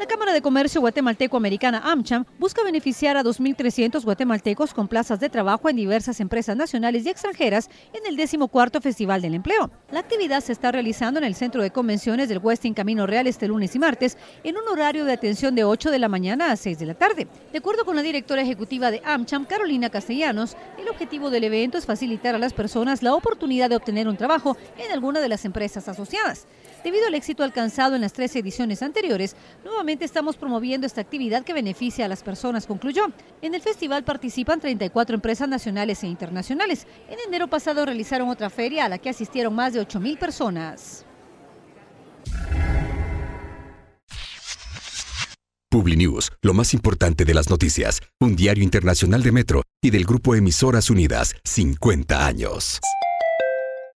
La Cámara de Comercio Guatemalteco-Americana AmCham busca beneficiar a 2.300 guatemaltecos con plazas de trabajo en diversas empresas nacionales y extranjeras en el 14 Festival del Empleo. La actividad se está realizando en el Centro de Convenciones del Westin Camino Real este lunes y martes en un horario de atención de 8 de la mañana a 6 de la tarde. De acuerdo con la directora ejecutiva de AmCham, Carolina Castellanos, el objetivo del evento es facilitar a las personas la oportunidad de obtener un trabajo en alguna de las empresas asociadas. Debido al éxito alcanzado en las tres ediciones anteriores, nuevamente estamos promoviendo esta actividad que beneficia a las personas, concluyó. En el festival participan 34 empresas nacionales e internacionales. En enero pasado realizaron otra feria a la que asistieron más de 8.000 personas. PubliNews, lo más importante de las noticias, un diario internacional de Metro y del grupo Emisoras Unidas, 50 años.